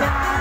大家。